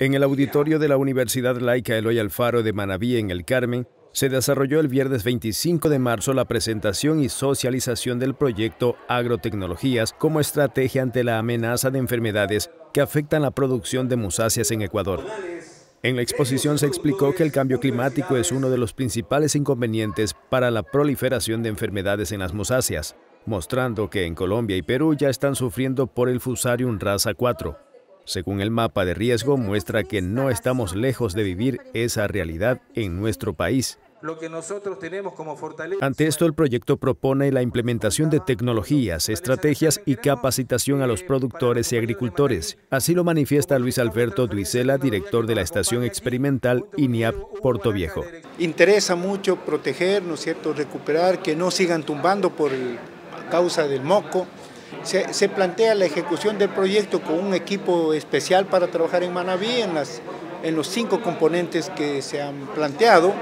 En el auditorio de la Universidad Laica Eloy Alfaro de Manabí, en el Carmen, se desarrolló el viernes 25 de marzo la presentación y socialización del proyecto Agrotecnologías como estrategia ante la amenaza de enfermedades que afectan la producción de musáceas en Ecuador. En la exposición se explicó que el cambio climático es uno de los principales inconvenientes para la proliferación de enfermedades en las musáceas, mostrando que en Colombia y Perú ya están sufriendo por el Fusarium raza 4. Según el mapa de riesgo, muestra que no estamos lejos de vivir esa realidad en nuestro país. Lo que nosotros tenemos como fortaleza... Ante esto, el proyecto propone la implementación de tecnologías, estrategias y capacitación a los productores y agricultores. Así lo manifiesta Luis Alberto Duisela, director de la Estación Experimental INIAP Puerto Viejo. Interesa mucho proteger, ¿no es cierto?, recuperar, que no sigan tumbando por causa del moco, se, plantea la ejecución del proyecto con un equipo especial para trabajar en Manaví en, las, en los cinco componentes que se han planteado.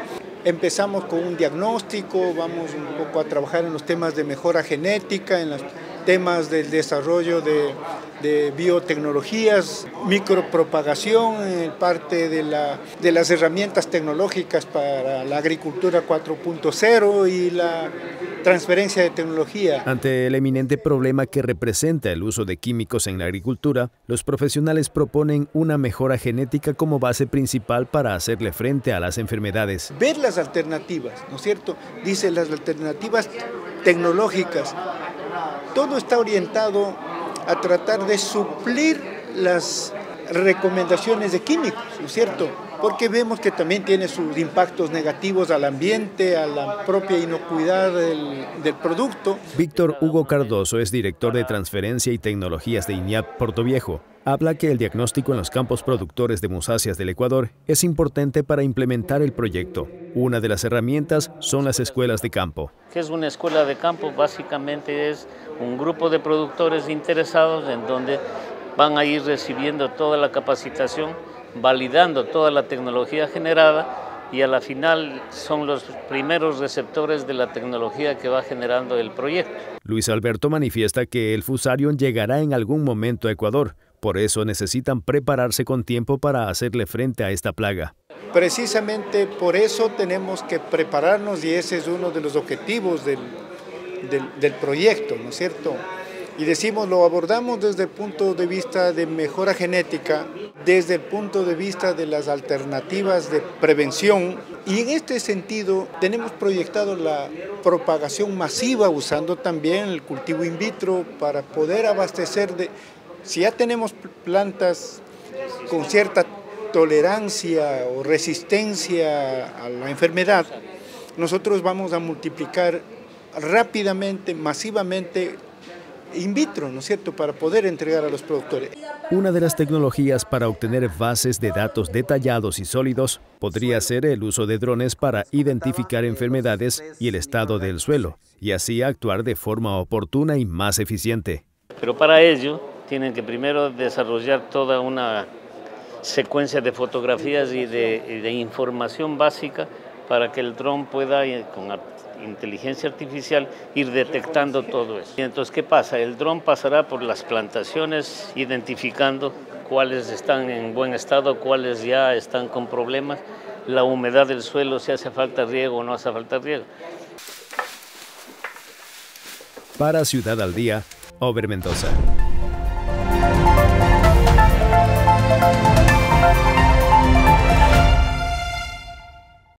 Empezamos con un diagnóstico, vamos un poco a trabajar en los temas de mejora genética, en los temas del desarrollo de, biotecnologías, micropropagación, parte de, la, de las herramientas tecnológicas para la agricultura 4.0 y la transferencia de tecnología. Ante el eminente problema que representa el uso de químicos en la agricultura, los profesionales proponen una mejora genética como base principal para hacerle frente a las enfermedades. Ver las alternativas, ¿no es cierto? Dice las alternativas tecnológicas. Todo está orientado a tratar de suplir las recomendaciones de químicos, ¿no es cierto? Porque vemos que también tiene sus impactos negativos al ambiente, a la propia inocuidad del, producto. Víctor Hugo Cardoso es director de Transferencia y Tecnologías de INIAP Viejo. Habla que el diagnóstico en los campos productores de musáceas del Ecuador es importante para implementar el proyecto. Una de las herramientas son las escuelas de campo. ¿Qué es una escuela de campo? Básicamente es un grupo de productores interesados en donde van a ir recibiendo toda la capacitación, validando toda la tecnología generada y a la final son los primeros receptores de la tecnología que va generando el proyecto. Luis Alberto manifiesta que el Fusarium llegará en algún momento a Ecuador, por eso necesitan prepararse con tiempo para hacerle frente a esta plaga. Precisamente por eso tenemos que prepararnos y ese es uno de los objetivos del, del, del proyecto, ¿no es cierto? Y decimos, lo abordamos desde el punto de vista de mejora genética, desde el punto de vista de las alternativas de prevención. Y en este sentido tenemos proyectado la propagación masiva usando también el cultivo in vitro para poder abastecer de, si ya tenemos plantas con cierta tolerancia o resistencia a la enfermedad, nosotros vamos a multiplicar rápidamente, masivamente in vitro, ¿no es cierto?, para poder entregar a los productores. Una de las tecnologías para obtener bases de datos detallados y sólidos podría ser el uso de drones para identificar enfermedades y el estado del suelo, y así actuar de forma oportuna y más eficiente. Pero para ello tienen que primero desarrollar toda una secuencia de fotografías y de, de información básica para que el dron pueda, eh, con inteligencia artificial, ir detectando todo eso. Entonces, ¿qué pasa? El dron pasará por las plantaciones identificando cuáles están en buen estado, cuáles ya están con problemas, la humedad del suelo, si hace falta riego o no hace falta riego. Para Ciudad al Día, Over Mendoza.